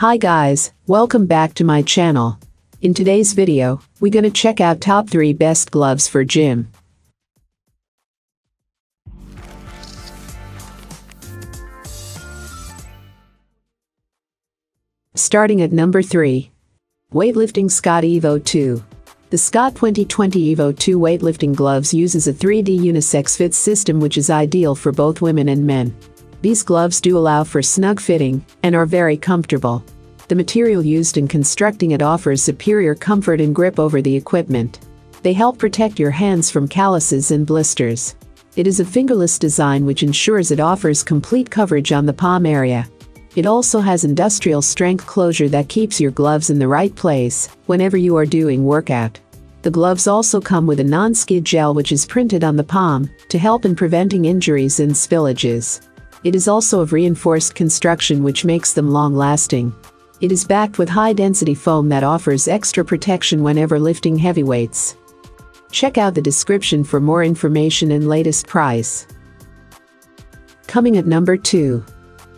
Hi guys, welcome back to my channel. In today's video, we're gonna check out top 3 best gloves for gym. Starting at number 3. Weightlifting Skott Evo 2. The Skott 2020 Evo 2 weightlifting gloves uses a 3D unisex fit system which is ideal for both women and men. These gloves do allow for snug fitting and are very comfortable. The material used in constructing it offers superior comfort and grip over the equipment. They help protect your hands from calluses and blisters. It is a fingerless design which ensures it offers complete coverage on the palm area. It also has industrial strength closure that keeps your gloves in the right place whenever you are doing workout. The gloves also come with a non-skid gel which is printed on the palm to help in preventing injuries and spillages. It is also of reinforced construction which makes them long-lasting. It is backed with high-density foam that offers extra protection whenever lifting heavy weights. Check out the description for more information and latest price. Coming at number 2.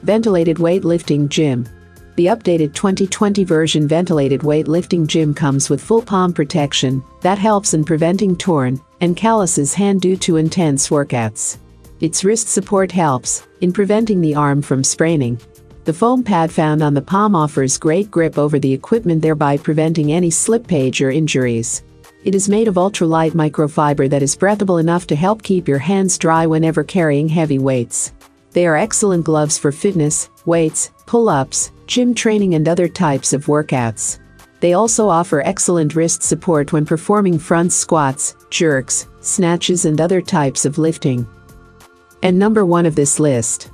Ventilated Weightlifting Gym. The updated 2020 version ventilated weightlifting gym comes with full palm protection that helps in preventing torn and calluses hand due to intense workouts. Its wrist support helps in preventing the arm from spraining. The foam pad found on the palm offers great grip over the equipment thereby preventing any slippage or injuries. It is made of ultralight microfiber that is breathable enough to help keep your hands dry whenever carrying heavy weights. They are excellent gloves for fitness, weights, pull-ups, gym training and other types of workouts. They also offer excellent wrist support when performing front squats, jerks, snatches and other types of lifting. And number 1 of this list.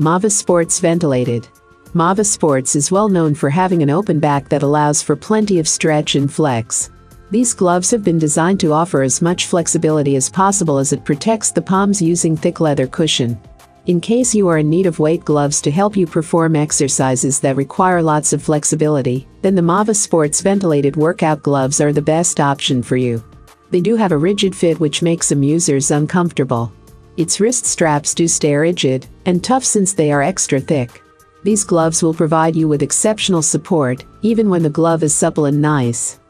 Mava Sports Ventilated. Mava Sports is well known for having an open back that allows for plenty of stretch and flex. These gloves have been designed to offer as much flexibility as possible as it protects the palms using thick leather cushion. In case you are in need of weight gloves to help you perform exercises that require lots of flexibility, then the Mava Sports ventilated workout gloves are the best option for you. They do have a rigid fit which makes some users uncomfortable. Its wrist straps do stay rigid and tough since they are extra thick. These gloves will provide you with exceptional support, even when the glove is supple and nice.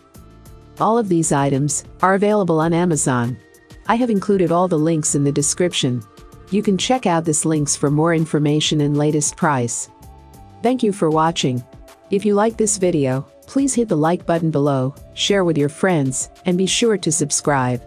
All of these items are available on Amazon. I have included all the links in the description. You can check out this links for more information and latest price. Thank you for watching. If you like this video, please hit the like button below, share with your friends, and be sure to subscribe.